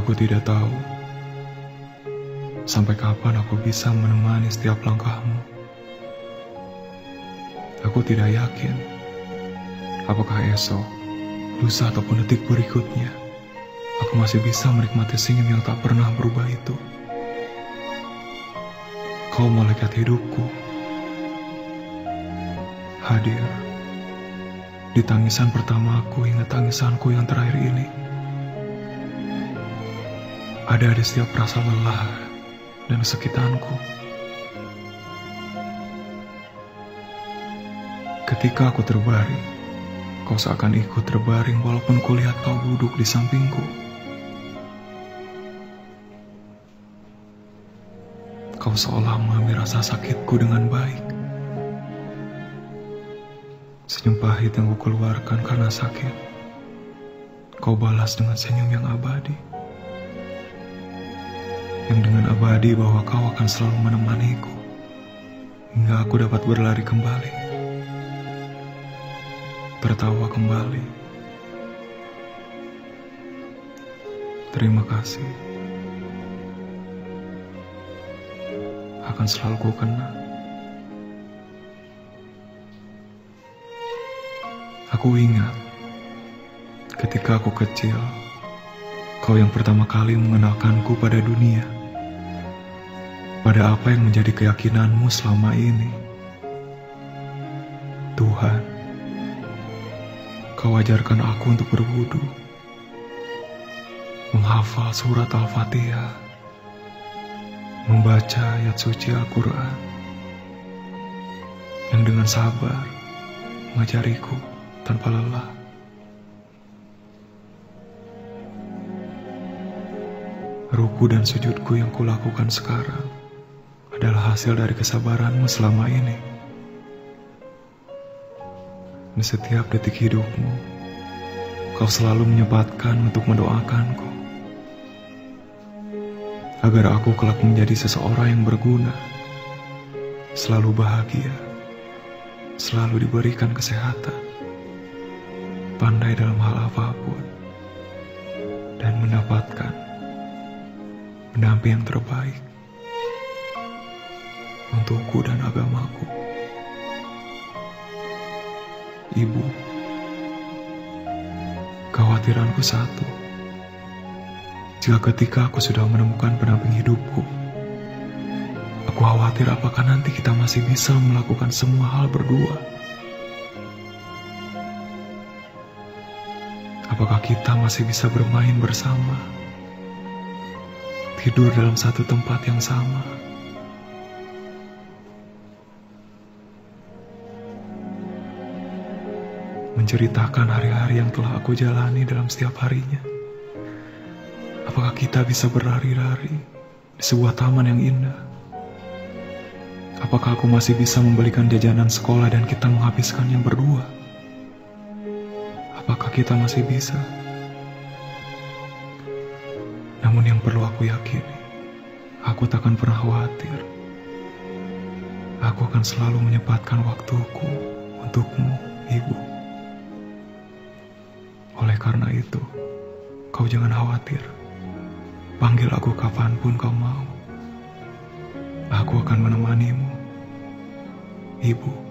Aku tidak tahu sampai kapan aku bisa menemani setiap langkahmu. Aku tidak yakin apakah esok, lusa ataupun detik berikutnya aku masih bisa menikmati senyum yang tak pernah berubah itu. Kau malaikat hidupku, hadir di tangisan pertamaku hingga tangisanku yang terakhir ini. Ada di setiap rasa lelah dan kesakitanku. Ketika aku terbaring, kau seakan ikut terbaring walaupun kulihat kau duduk di sampingku. Kau seolah mengambil rasa sakitku dengan baik. Senyum pahit yang ku keluarkan karena sakit, kau balas dengan senyum yang abadi yang dengan abadi bahwa kau akan selalu menemaniku hingga aku dapat berlari kembali, tertawa kembali. Terima kasih akan selalu ku kenang. Aku ingat ketika aku kecil, kau yang pertama kali mengenalkanku pada dunia pada apa yang menjadi keyakinanmu selama ini. Tuhan, kau ajarkan aku untuk berwudu, menghafal surat Al-Fatihah, membaca ayat suci Al-Quran, yang dengan sabar mengajariku tanpa lelah. Ruku dan sujudku yang kulakukan sekarang adalah hasil dari kesabaranmu selama ini. Di setiap detik hidupmu, kau selalu menyempatkan untuk mendoakanku. Agar aku kelak menjadi seseorang yang berguna, selalu bahagia, selalu diberikan kesehatan, pandai dalam hal apa pun, dan mendapatkan pendamping yang terbaik untukku dan agamaku. Ibu, khawatiranku satu. Jika ketika aku sudah menemukan pendamping hidupku, aku khawatir apakah nanti kita masih bisa melakukan semua hal berdua. Apakah kita masih bisa bermain bersama? Tidur dalam satu tempat yang sama? Menceritakan hari-hari yang telah aku jalani dalam setiap harinya. Apakah kita bisa berlari-lari di sebuah taman yang indah? Apakah aku masih bisa membelikan jajanan sekolah dan kita menghabiskan yang berdua? Apakah kita masih bisa? Namun yang perlu aku yakini, aku takkan pernah khawatir. Aku akan selalu menyempatkan waktuku untukmu, Ibu. Oleh karena itu, kau jangan khawatir. Panggil aku kapan pun kau mau. Aku akan menemanimu, Ibu.